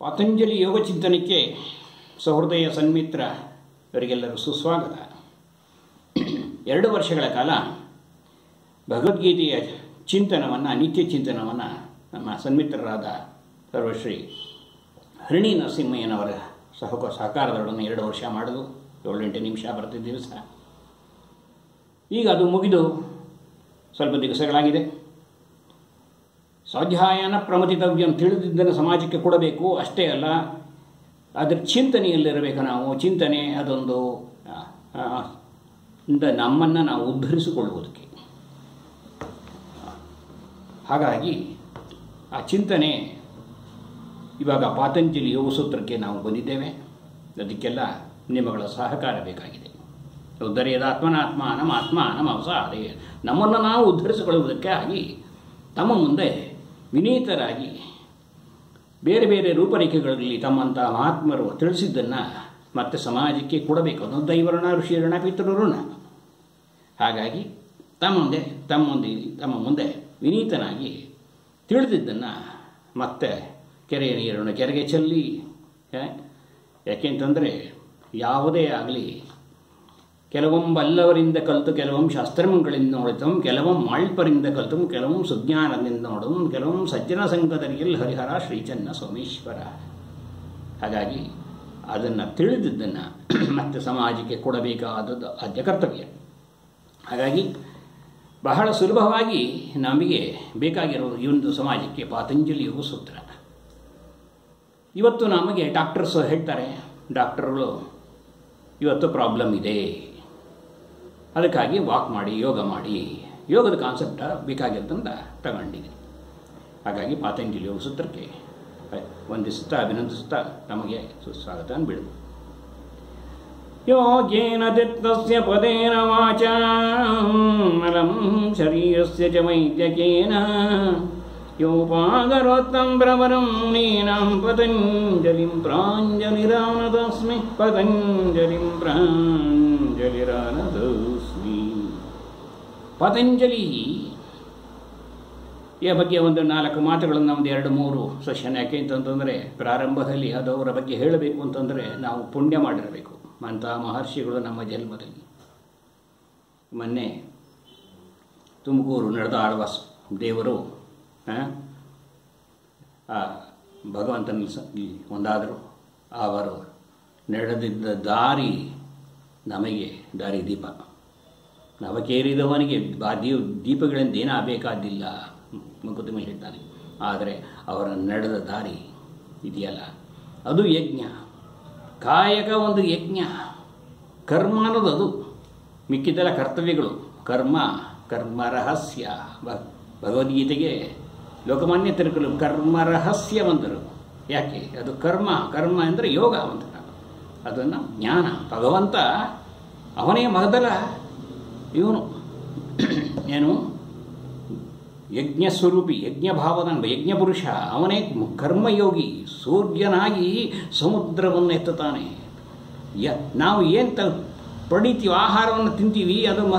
ಪಾತಂಜಲಿ ಯೋಗ ಚಿಂತನಕ್ಕೆ ಸಹೃದಯ ಸನ್ಮಿತ್ರ ಇವರಿಗೆಲ್ಲರೂ ಸುಸ್ವಾಗತ. ಎರಡು ವರ್ಷಗಳ ಕಾಲ ಭಗವದ್ಗೀತೆಯ ಚಿಂತನವನ್ನು, ನಿತ್ಯ ಚಿಂತನವನ್ನು ನಮ್ಮ ಸನ್ಮಿತ್ರರಾದ ಸರ್ವಶ್ರೀ ಹರಿಣಿ ನರಸಿಂಹಯ್ಯನವರ ಸಹ ಸಹಕಾರದೊಡನೆ ಎರಡು ವರ್ಷ ಮಾಡೋದು ಏಳೆಂಟು ನಿಮಿಷ ಬರ್ತಿದ್ದೀವಿ ದಿವಸ. ಈಗ ಅದು ಮುಗಿದು ಸ್ವಲ್ಪ ದಿವಸಗಳಾಗಿದೆ. ಸ್ವಾಧ್ಯಾಯನ ಪ್ರಮತಿತವ್ಯಂ ತಿಳಿದಿದ್ದನ್ನು ಸಮಾಜಕ್ಕೆ ಕೊಡಬೇಕು, ಅಷ್ಟೇ ಅಲ್ಲ, ಅದರ ಚಿಂತನೆಯಲ್ಲಿರಬೇಕು ನಾವು. ಚಿಂತನೆ ಅದೊಂದು ಇಂದ ನಮ್ಮನ್ನು ನಾವು ಉದ್ಧರಿಸಿಕೊಳ್ಳುವುದಕ್ಕೆ. ಹಾಗಾಗಿ ಆ ಚಿಂತನೆ, ಇವಾಗ ಪಾತಂಜಲಿ ಯೋಗ ಸೂತ್ರಕ್ಕೆ ನಾವು ಬಂದಿದ್ದೇವೆ. ಅದಕ್ಕೆಲ್ಲ ನಿಮಗಳ ಸಹಕಾರ ಬೇಕಾಗಿದೆ. ಉದ್ಧರಿಯದಾತ್ಮನಾತ್ಮ ನಮ್ಮ ಆತ್ಮ ನಮ್ಮ ಅದೇ ನಮ್ಮನ್ನು ನಾವು ಉದ್ಧರಿಸಿಕೊಳ್ಳುವುದಕ್ಕಾಗಿ ತಮ್ಮ ಮುಂದೆ ವಿನೀತರಾಗಿ ಬೇರೆ ಬೇರೆ ರೂಪರೇಖೆಗಳಲ್ಲಿ ತಮ್ಮಂತಹ ಮಹಾತ್ಮರು ತಿಳಿಸಿದ್ದನ್ನು ಮತ್ತೆ ಸಮಾಜಕ್ಕೆ ಕೊಡಬೇಕು ಅದು ದೈವರಣ ಋಷಿರಣ ಪಿತೃಋಣ ಹಾಗಾಗಿ ತಮ್ಮ ಮುಂದೆ ತಮ್ಮ ಮುಂದೆ ತಮ್ಮ ಮುಂದೆ ವಿನೀತನಾಗಿ ತಿಳಿದಿದ್ದನ್ನು ಮತ್ತೆ ಕೆರೆಯ ನೀರನ್ನು ಕೆರೆಗೆ ಚೆಲ್ಲಿ? ಯಾಕೆಂತಂದರೆ ಯಾವುದೇ ಆಗಲಿ ಕೆಲವೊಮ್ಮೆ ಬಲ್ಲವರಿಂದ ಕಲಿತು ಕೆಲವೊಮ್ಮೆ ಶಾಸ್ತ್ರಗಳಿಂದ ನೋಡಿತು ಕೆಲವೊಮ್ಮೆ ಮಾಳ್ಪರಿಂದ ಕಲಿತು ಕೆಲವೊಮ್ಮೆ ಸುಜ್ಞಾನದಿಂದ ನೋಡು ಕೆಲವೊಮ್ಮೆ ಸಜ್ಜನ ಸಂಘದರಿಯಲ್ಲಿ ಹರಿಹರ ಶ್ರೀಚನ್ನ ಸೋಮೇಶ್ವರ. ಹಾಗಾಗಿ ಅದನ್ನು ತಿಳಿದಿದ್ದನ್ನು ಮತ್ತೆ ಸಮಾಜಕ್ಕೆ ಕೊಡಬೇಕಾದದ್ದು ಆದ್ಯ ಕರ್ತವ್ಯ. ಹಾಗಾಗಿ ಬಹಳ ಸುಲಭವಾಗಿ ನಮಗೆ ಬೇಕಾಗಿರೋ ಈ ಒಂದು ಸಮಾಜಕ್ಕೆ ಪಾತಂಜಲಿ ಯೋಗ ಸೂತ್ರ. ಇವತ್ತು ನಮಗೆ ಡಾಕ್ಟರ್ಸ್ ಹೇಳ್ತಾರೆ, ಡಾಕ್ಟರ್ಗಳು, ಇವತ್ತು ಪ್ರಾಬ್ಲಮ್ ಇದೆ. ಅದಕ್ಕಾಗಿ ವಾಕ್ ಮಾಡಿ, ಯೋಗ ಮಾಡಿ. ಯೋಗದ ಕಾನ್ಸೆಪ್ಟ ಬೇಕಾಗಿರ್ತಂತ ತಗೊಂಡಿದೆ ಹಾಗಾಗಿ ಪಾತಂಜಲಿ ಯೋಗ ಸೂತ್ರಕ್ಕೆ ವಂದಿಸುತ್ತಾ, ಅಭಿನಂದಿಸುತ್ತಾ ನಮಗೆ ಸುಸ್ವಾಗತ ಅಂದ್ಬಿಡು ಯೋಗೇನ ದಿತ್ತಸ್ಯ ಪದೇನ ವಾಚಾ ಮಲಂ ಶರೀರಸ್ಯ ಚ ವೈದ್ಯಕೇನ. ಯೋಪಾಗರೋತ್ತಂ ಪ್ರವರಂ ನೀನಾಂ ಪತಂಜಲಿಂ ಪ್ರಾಂಜಲಿರಾನದಸ್ಮಿ ಪತಂಜಲಿಂ ಪ್ರಾಂಜಲಿರಾನದಸ್ಮಿ ಪತಂಜಲಿ. ಈ ಬಗ್ಗೆ ಒಂದು ನಾಲ್ಕು ಮಾತುಗಳನ್ನು ಒಂದು ಎರಡು ಮೂರು ಸೆಷನ್ ಯಾಕೆ ಅಂತಂತಂದರೆ, ಪ್ರಾರಂಭದಲ್ಲಿ ಅದು ಅವರ ಬಗ್ಗೆ ಹೇಳಬೇಕು ಅಂತಂದರೆ ನಾವು ಪುಣ್ಯ ಮಾಡಿರಬೇಕು. ಅಂತಹ ಮಹರ್ಷಿಗಳು ನಮ್ಮ ಜನ್ಮದಲ್ಲಿ. ಮೊನ್ನೆ ತುಮಕೂರು ನಡೆದ ಆಳ್ವಾಸ್ ದೇವರು ಇಲ್ಲಿ ಒಂದಾದರು, ಅವರು ನಡೆದಿದ್ದ ದಾರಿ ನಮಗೆ ದಾರಿ ದೀಪ. ನವಕೇರಿದವನಿಗೆ ಬಾ ದೀಪ ದೀಪಗಳಿಂದ ಏನಾಗಬೇಕಾದಿಲ್ಲ. ಮುಕುತಿಮ ಹೇಳ್ತಾನೆ, ಆದರೆ ಅವರ ನಡೆದ ದಾರಿ ಇದೆಯಲ್ಲ. ಅದು ಯಜ್ಞ. ಕಾಯಕ ಒಂದು ಯಜ್ಞ. ಕರ್ಮ ಅನ್ನೋದು ಅದು. ಮಿಕ್ಕಿದ್ದೆಲ್ಲ ಕರ್ತವ್ಯಗಳು. ಕರ್ಮ ಕರ್ಮ ರಹಸ್ಯ ಭಗವದ್ಗೀತೆಗೆ ಲೋಕಮಾನ್ಯ ತಿರುಕಲು ಕರ್ಮ ರಹಸ್ಯ ಯಾಕೆ? ಅದು ಕರ್ಮ. ಕರ್ಮ ಅಂದರೆ ಯೋಗ ಅಂತ. ಅದನ್ನು ಜ್ಞಾನ. ಭಗವಂತ ಅವನೇ ಮೊದಲ. ಇವನು ಏನು? ಯಜ್ಞ ಸ್ವರೂಪಿ ಯಜ್ಞ ಭಾವದ ಯಜ್ಞ ಪುರುಷ ಅವನೇ ಕರ್ಮಯೋಗಿ, ಸೂರ್ಯನಾಗಿ ಸಮುದ್ರವನ್ನು ಎತ್ತುತ್ತಾನೆ. ಯ, ನಾವು ಏನು ತ, ಪಡಿತೀವಿ ಆಹಾರವನ್ನು ತಿಂತೀವಿ, ಅದು ಮ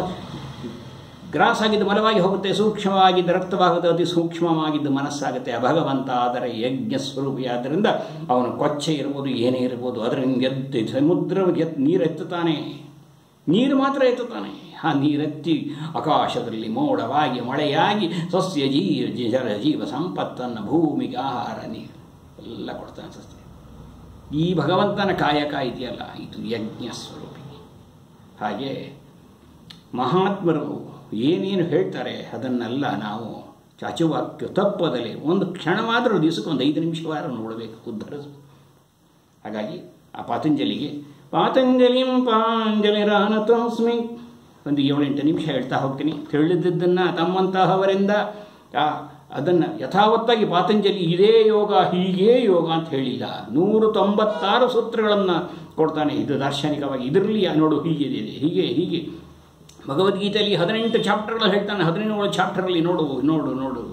ಗ್ರಾಸ್ ಆಗಿದ್ದು ಮಲವಾಗಿ ಹೋಗುತ್ತೆ, ಸೂಕ್ಷ್ಮವಾಗಿದ್ದು ರಕ್ತವಾಗುತ್ತೆ, ಅತಿ ಸೂಕ್ಷ್ಮವಾಗಿದ್ದು ಮನಸ್ಸಾಗುತ್ತೆ. ಆ ಭಗವಂತ ಆದರೆ ಯಜ್ಞ ಸ್ವರೂಪಿ ಆದ್ದರಿಂದ ಅವನು ಕೊಚ್ಚೆ ಇರ್ಬೋದು, ಏನೇ ಇರ್ಬೋದು, ಅದರಿಂದ ಎತ್ತಿ ಸಮುದ್ರ ಎತ್ ನೀರು ಎತ್ತುತ್ತಾನೆ ನೀರು ಮಾತ್ರ ಎತ್ತುತ್ತಾನೆ. ಆ ನೀರೆತ್ತಿ ಆಕಾಶದಲ್ಲಿ ಮೋಡವಾಗಿ ಮಳೆಯಾಗಿ ಸಸ್ಯ ಜೀವ ಜರ ಜೀವ ಸಂಪತ್ತನ್ನು ಭೂಮಿಗೆ ಆಹಾರ ನೀರು ಎಲ್ಲ ಕೊಡ್ತಾನೆ ಸಸ್ಯ. ಈ ಭಗವಂತನ ಕಾಯಕ ಇದೆಯಲ್ಲ, ಇದು ಯಜ್ಞ ಸ್ವರೂಪಿ. ಹಾಗೆ ಮಹಾತ್ಮರು ಏನೇನು ಹೇಳ್ತಾರೆ ಅದನ್ನೆಲ್ಲ ನಾವು ಚಾಚುವಾಕ್ಯ ತಪ್ಪದಲ್ಲಿ ಒಂದು ಕ್ಷಣವಾದರೂ ದಿವಸಕ್ಕೆ ಒಂದು ಐದು ನಿಮಿಷವಾರ ನೋಡಬೇಕು, ಉದ್ಧರಿಸ. ಹಾಗಾಗಿ ಆ ಪಾತಂಜಲಿಗೆ, ಪಾತಂಜಲಿಂ ಪಾಂಜಲಿರಾನತೋಸ್ಮಿ ಒಂದು ಏಳೆಂಟು ನಿಮಿಷ ಹೇಳ್ತಾ ಹೋಗ್ತೀನಿ. ತಿಳಿದಿದ್ದನ್ನು ತಮ್ಮಂತಹವರಿಂದ ಅದನ್ನು ಯಥಾವತ್ತಾಗಿ ಪಾತಂಜಲಿ ಇದೇ ಯೋಗ, ಹೀಗೇ ಯೋಗ ಅಂತ ಹೇಳಿಲ್ಲ. ನೂರು ತೊಂಬತ್ತಾರು ಸೂತ್ರಗಳನ್ನು ಕೊಡ್ತಾನೆ. ಇದು ದಾರ್ಶನಿಕವಾಗಿ ಇದರಲ್ಲಿ ನೋಡು, ಹೀಗೆ ಹೀಗೆ ಹೀಗೆ. ಭಗವದ್ಗೀತೆಯಲ್ಲಿ ಹದಿನೆಂಟು ಚಾಪ್ಟರ್ಗಳು ಹೇಳ್ತಾನೆ. ಹದಿನೇಳು ಚಾಪ್ಟರಲ್ಲಿ ನೋಡು ನೋಡು ನೋಡು.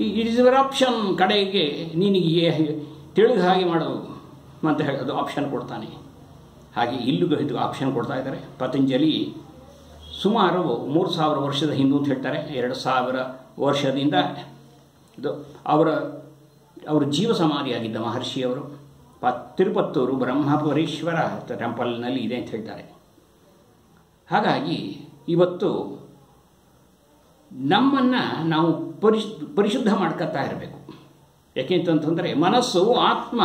ಈ ಇಟ್ ಇಸ್ ಯುವರ್ ಆಪ್ಷನ್ ಕಡೆಗೆ ನಿನಗೆ ತಿಳಿದ ಹಾಗೆ ಮಾಡು ಅಂತ ಹೇಳೋದು ಆಪ್ಷನ್ ಕೊಡ್ತಾನೆ. ಹಾಗೆ ಇಲ್ಲೂ ಇದು ಆಪ್ಷನ್ ಕೊಡ್ತಾ ಇದ್ದಾರೆ. ಪತಂಜಲಿ ಸುಮಾರು ಮೂರು ಸಾವಿರ ವರ್ಷದ ಹಿಂದೂ ಅಂತ ಹೇಳ್ತಾರೆ. ಎರಡು ಸಾವಿರ ವರ್ಷದಿಂದ ಇದು ಅವರ, ಅವರು ಜೀವ ಸಮಾಧಿಯಾಗಿದ್ದ ಮಹರ್ಷಿಯವರು ಪ ತಿರುಪತ್ತೂರು ಬ್ರಹ್ಮಪುರೇಶ್ವರ ಟೆಂಪಲ್ನಲ್ಲಿ ಇದೆ ಅಂತ ಹೇಳ್ತಾರೆ. ಹಾಗಾಗಿ ಇವತ್ತು ನಮ್ಮನ್ನು ನಾವು ಪರಿಶು, ಪರಿಶುದ್ಧ ಮಾಡ್ಕೊತಾ ಇರಬೇಕು. ಯಾಕೆಂತಂತಂದರೆ ಮನಸ್ಸು, ಆತ್ಮ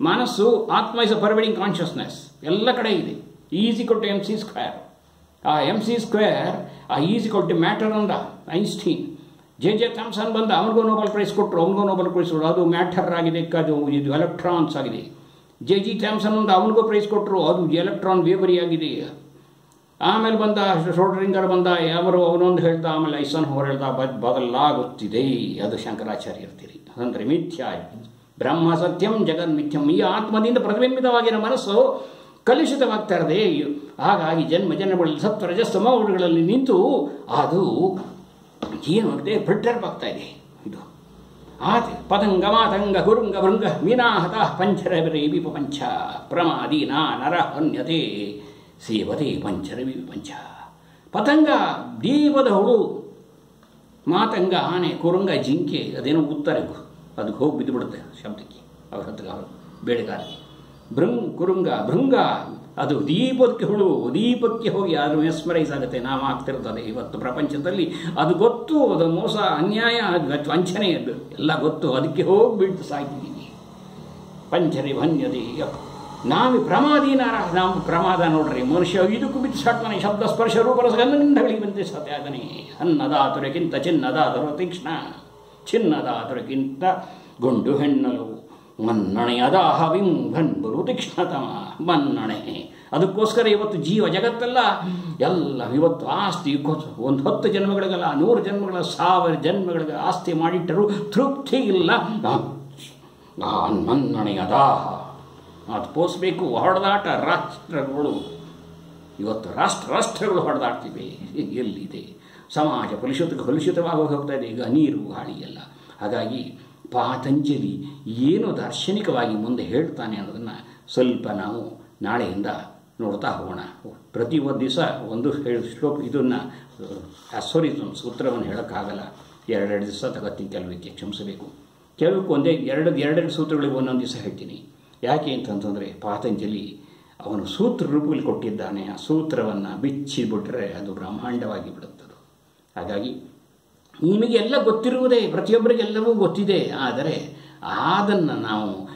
ಮನಸ್ಸು, ಆತ್ಮ ಇಸ್ ಅ ಪರ್ವೇಡಿಂಗ್ ಕಾನ್ಷಿಯಸ್ನೆಸ್ ಎಲ್ಲ ಕಡೆ ಇದೆ. ಈಸಿ ಕೊಟ್ಟು ಎಂ ಸಿ ಸ್ಕ್ವೇರ್ ಆ ಎಂ ಸಿ ಸ್ಕ್ವೇರ್ ಆ ಈಸಿ ಕೊಟ್ಟು ಮ್ಯಾಟರ್ ಅಂದ ಐನ್ಸ್ಟೀನ್ ಜೆ ಜೆ ಥಾಮ್ಸನ್ ಬಂದ, ಅವನಿಗೂ ನೋಬಲ್ ಪ್ರೈಸ್ ಕೊಟ್ಟರು ಅವನಿಗೂ ನೋಬಲ್ ಪ್ರೈಸ್ ಕೊಟ್ಟರು ಅದು ಮ್ಯಾಟರ್ ಆಗಿದೆ ಅದು ಇದು ಎಲೆಕ್ಟ್ರಾನ್ಸ್ ಆಗಿದೆ. ಜೆ ಜಿ ಥಾಮ್ಸನ್ ಒಂದು, ಅವನಿಗೂ ಪ್ರೈಸ್ ಕೊಟ್ಟರು ಅದು ಎಲೆಕ್ಟ್ರಾನ್ ವೇವರಿ ಆಗಿದೆ. ಆಮೇಲೆ ಬಂದ ಶೋಡ್ರಿಂಗರ್ ಬಂದ, ಯಾವರು ಅವನೊಂದು ಹೇಳ್ದ, ಆಮೇಲೆ ಐಸನ್ ಹೋರ್ ಹೇಳ್ದ, ಬದ್ ಬದಲಾಗುತ್ತಿದೆ, ಅದು ಶಂಕರಾಚಾರ್ಯ ಇರ್ತೀರಿ ಅಂದರೆ ಮಿಥ್ಯ ಬ್ರಹ್ಮ ಸತ್ಯಂ ಜಗನ್ ಮಿಥ್ಯಂ ಈ ಆತ್ಮದಿಂದ ಪ್ರತಿಬಿಂಬಿತವಾಗಿರೋ ಮನಸ್ಸು ಕಲುಷಿತವಾಗ್ತಾ ಇರದೆ ಹಾಗಾಗಿ ಜನ್ಮ ಜನ್ಮಗಳಲ್ಲಿ ಸತ್ವ ರಜಸ್ತಮಗಳಲ್ಲಿ ನಿಂತು ಅದು ಏನಾಗಿದೆ ಪ್ರಿಟರ್ಬ್ ಆಗ್ತಾ ಇದೆ ಇದು ಆತ ಪತಂಗ ಮಾತಂಗ ಗುರುಂಗ ಭೃಂಗ ಮೀನಾಹತ ಪಂಚರವರೇ ವಿಪಂಚ ಪ್ರಮಾದೀನ ನರ ಅನ್ಯತೆ ಸೇವತೆ ಪಂಚರವಿ ಪಂಚ ಪತಂಗ ದೀಪದ ಹುಳು ಮಾತಂಗ ಆನೆ ಕುರುಂಗ ಜಿಂಕೆ ಅದೇನೋ ಉತ್ತರ ಅದಕ್ಕೆ ಹೋಗಿ ಬಿದ್ದು ಬಿಡುತ್ತೆ ಶಬ್ದಕ್ಕೆ. ಅವ್ರ ಹತ್ರ ಅವರು ಭೃಂಗ್ ಕುರುಂಗ, ಭೃಂಗ. ಅದು ದೀಪಕ್ಕೆ ಹುಳು, ದೀಪಕ್ಕೆ ಹೋಗಿ ಅದನ್ನು ಮೆಸ್ಮರೈಸ್ ಆಗುತ್ತೆ ನಾವು ಆಗ್ತಿರ್ತದೆ ಇವತ್ತು ಪ್ರಪಂಚದಲ್ಲಿ. ಅದು ಗೊತ್ತು, ಅದು ಮೋಸ, ಅನ್ಯಾಯ ವಂಚನೆ ಎಲ್ಲ ಗೊತ್ತು. ಅದಕ್ಕೆ ಹೋಗಿ ಬಿಟ್ಟು ಸಾಯ್ತಿದ್ದೀವಿ ಪಂಚರಿ ಭನ್ಯದಿ ನಾವು ಪ್ರಮಾದೀನಾರ ನಾವು ಪ್ರಮಾದ ನೋಡ್ರಿ. ಮನುಷ್ಯ ಇದಕ್ಕೂ ಬಿದ್ದು ಸಾಕ್ತಾನೆ, ಶಬ್ದ, ಸ್ಪರ್ಶ ಗಂಧಗಳಿಗೆ ಬಂದೆ ಆಗನೆ. ಅನ್ನದಾತುರಕ್ಕಿಂತ ಚಿನ್ನದಾತರು ತೀಕ್ಷ್ಣ. ಚಿನ್ನದಾತುರಕ್ಕಿಂತ ಗುಂಡು ಹೆಣ್ಣಲು ಮನ್ನಣೆಯದ ಹವಿಂಭನ್ಬರು ತೀಕ್ಷ್ಣತಮ ಮನ್ನಣೆ. ಅದಕ್ಕೋಸ್ಕರ ಇವತ್ತು ಜೀವ ಜಗತ್ತೆಲ್ಲ. ಎಲ್ಲ ಇವತ್ತು ಆಸ್ತಿ ಒಂದು ಹತ್ತು ಜನ್ಮಗಳಿಗೆಲ್ಲ, ನೂರು ಜನ್ಮಗಳ, ಸಾವಿರ ಜನ್ಮಗಳಿಗೆ ಆಸ್ತಿ ಮಾಡಿಟ್ಟರು ತೃಪ್ತಿ ಇಲ್ಲ. ಮನ್ನಣೆಯದ ದಾಹ ಅದು ಪೋಸ್ಬೇಕು, ಹೊಡೆದಾಟ ರಾಷ್ಟ್ರಗಳು. ಇವತ್ತು ರಾಷ್ಟ್ರ ರಾಷ್ಟ್ರಗಳು ಹೊಡೆದಾಡ್ತಿವೆ. ಎಲ್ಲಿದೆ? ಸಮಾಜ ಕಲುಷಿತ ಕಲುಷಿತವಾಗಿ ಹೋಗ್ತಾ ಇದೆ. ಈಗ ನೀರು ಗಾಳಿ ಎಲ್ಲ ಹಾಗಾಗಿ ಪಾತಂಜಲಿ ಏನು ದಾರ್ಶನಿಕವಾಗಿ ಮುಂದೆ ಹೇಳ್ತಾನೆ ಅನ್ನೋದನ್ನು ಸ್ವಲ್ಪ ನಾವು ನಾಳೆಯಿಂದ ನೋಡ್ತಾ ಹೋಗೋಣ. ಪ್ರತಿ ಒಂದು ದಿವಸ ಒಂದು ಶ್ಲೋಕ ಇದನ್ನು ಸಾರಿ ಸೂತ್ರವನ್ನು ಹೇಳೋಕ್ಕಾಗಲ್ಲ. ಎರಡೆರಡು ದಿವಸ ತಗೋತೀನಿ, ಕೆಲವಕ್ಕೆ ಕ್ಷಮಿಸಬೇಕು. ಕೆಲವಕ್ಕೆ ಒಂದೇ ಎರಡು, ಎರಡೆರಡು ಸೂತ್ರಗಳಿಗೆ ಒಂದೊಂದು ದಿವಸ ಹೇಳ್ತೀನಿ. ಯಾಕೆ ಅಂತಂತಂದರೆ ಪಾತಂಜಲಿ ಅವನು ಸೂತ್ರ ರೂಪದಲ್ಲಿ ಕೊಟ್ಟಿದ್ದಾನೆ. ಆ ಸೂತ್ರವನ್ನು ಬಿಚ್ಚಿಬಿಟ್ರೆ ಅದು ಬ್ರಹ್ಮಾಂಡವಾಗಿ ಬಿಡುತ್ತದೆ. ಹಾಗಾಗಿ ನಿಮಗೆಲ್ಲ ಗೊತ್ತಿರುವುದೇ, ಪ್ರತಿಯೊಬ್ಬರಿಗೆಲ್ಲವೂ ಗೊತ್ತಿದೆ. ಆದರೆ ಅದನ್ನು ನಾವು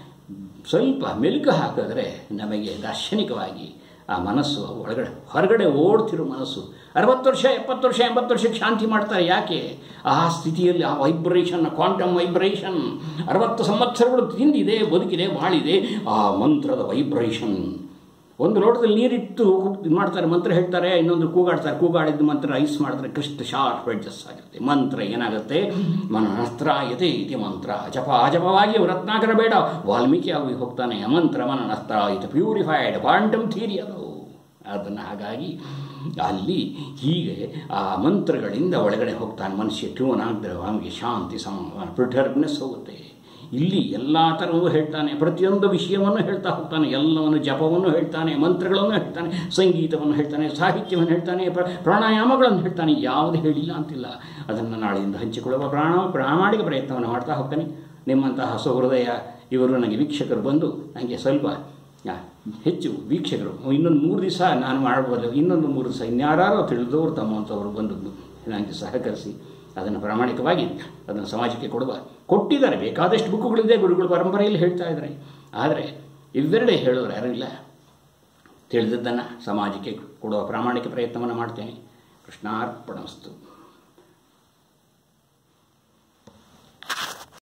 ಸ್ವಲ್ಪ ಮೆಲುಕು ಹಾಕಿದ್ರೆ ನಮಗೆ ದಾರ್ಶನಿಕವಾಗಿ ಆ ಮನಸ್ಸು ಒಳಗಡೆ, ಹೊರಗಡೆ ಓಡ್ತಿರೋ ಮನಸ್ಸು. ಅರವತ್ತು ವರ್ಷ, ಎಪ್ಪತ್ತು ವರ್ಷ, ಎಂಬತ್ತು ವರ್ಷಕ್ಕೆ ಶಾಂತಿ ಮಾಡ್ತಾರೆ ಯಾಕೆ? ಆ ಸ್ಥಿತಿಯಲ್ಲಿ ಆ ವೈಬ್ರೇಷನ್ ಕ್ವಾಂಟಮ್ ವೈಬ್ರೇಷನ್ ಅರವತ್ತು ಸಂವತ್ಸರಗಳು ತಿಂದಿದೆ, ಬದುಕಿದೆ, ಬಾಳಿದೆ. ಆ ಮಂತ್ರದ ವೈಬ್ರೇಷನ್ ಒಂದು ಲೋಟದಲ್ಲಿ ನೀರಿಟ್ಟು ಮಾಡ್ತಾರೆ, ಮಂತ್ರ ಹೇಳ್ತಾರೆ, ಇನ್ನೊಂದು ಕೂಗಾಡ್ತಾರೆ, ಕೂಗಾಡಿದ ಮಂತ್ರ ಐಸ್ ಮಾಡ್ತಾರೆ ಕೃಷ್ಣ ಶಾರ್ಪ್ ಎಡ್ಜಸ್ ಆಗಿರುತ್ತೆ. ಮಂತ್ರ ಏನಾಗುತ್ತೆ? ಮನನಸ್ತ್ರಾಯತೆ ಇತಿ ಮಂತ್ರ. ಅಜಪ ಅಜಪವಾಗಿ ರತ್ನಾಕರ ಬೇಡ. ವಾಲ್ಮೀಕಿ ಆಗಿ ಹೋಗ್ತಾನೆ, ಮಂತ್ರ ಮನನಸ್ತ್ರಾಯಿತು ಪ್ಯೂರಿಫೈಡ್ ಕ್ವಾಂಟಮ್ ಥಿಯರಿ ಅದು. ಅದನ್ನು ಹಾಗಾಗಿ ಅಲ್ಲಿ ಹೀಗೆ ಆ ಮಂತ್ರಗಳಿಂದ ಒಳಗಡೆ ಹೋಗ್ತಾನೆ ಮನುಷ್ಯ. ಟ್ಯೂನ್ ಆಗಿದ್ರೆ ಅವನಿಗೆ ಶಾಂತಿ ಸಮ ಪ್ರಿಟರ್ಬ್ನೆಸ್ ಹೋಗುತ್ತೆ. ಇಲ್ಲಿ ಎಲ್ಲ ಥರವೂ ಹೇಳ್ತಾನೆ, ಪ್ರತಿಯೊಂದು ವಿಷಯವನ್ನು ಹೇಳ್ತಾ ಹೋಗ್ತಾನೆ, ಎಲ್ಲವನ್ನು ಜಪವನ್ನು ಹೇಳ್ತಾನೆ, ಮಂತ್ರಗಳನ್ನು ಹೇಳ್ತಾನೆ, ಸಂಗೀತವನ್ನು ಹೇಳ್ತಾನೆ, ಸಾಹಿತ್ಯವನ್ನು ಹೇಳ್ತಾನೆ, ಪ್ರ, ಪ್ರಾಣಾಯಾಮಗಳನ್ನು ಹೇಳ್ತಾನೆ, ಯಾವುದು ಹೇಳಿಲ್ಲ ಅಂತಿಲ್ಲ. ಅದನ್ನು ನಾಳೆಯಿಂದ ಹಂಚಿಕೊಳ್ಳುವ ಪ್ರಾಣ, ಪ್ರಾಮಾಣಿಕ ಪ್ರಯತ್ನವನ್ನು ಮಾಡ್ತಾ ಹೋಗ್ತಾನೆ. ನಿಮ್ಮಂತಹ ಸಹೃದಯ, ಇವರು ನನಗೆ ವೀಕ್ಷಕರು ಬಂದು ನನಗೆ ಸ್ವಲ್ಪ ಹೆಚ್ಚು ವೀಕ್ಷಕರು, ಇನ್ನೊಂದು ಮೂರು ದಿವಸ ನಾನು ಮಾಡಬಹುದು ಇನ್ನೊಂದು ಮೂರು ದಿವಸ ಇನ್ಯಾರೋ ತಿಳಿದವರು ತಮ್ಮಂಥವ್ರು ಬಂದು ನನಗೆ ಸಹಕರಿಸಿ ಅದನ್ನು ಪ್ರಾಮಾಣಿಕವಾಗಿ ಅದನ್ನು ಸಮಾಜಕ್ಕೆ ಕೊಡುವ, ಕೊಟ್ಟಿದ್ದಾರೆ. ಬೇಕಾದಷ್ಟು ಬುಕ್ಕುಗಳಿದೆ, ಗುರುಗಳು ಪರಂಪರೆಯಲ್ಲಿ ಹೇಳ್ತಾ ಇದ್ದಾರೆ. ಆದರೆ ಇವೆರಡೇ ಹೇಳೋರು ಯಾರೂ ಇಲ್ಲ ತಿಳಿದದ್ದನ್ನು ಸಮಾಜಕ್ಕೆ ಕೊಡುವ ಪ್ರಾಮಾಣಿಕ ಪ್ರಯತ್ನವನ್ನು ಮಾಡ್ತೇನೆ. ಕೃಷ್ಣಾರ್ಪಣಸ್ತು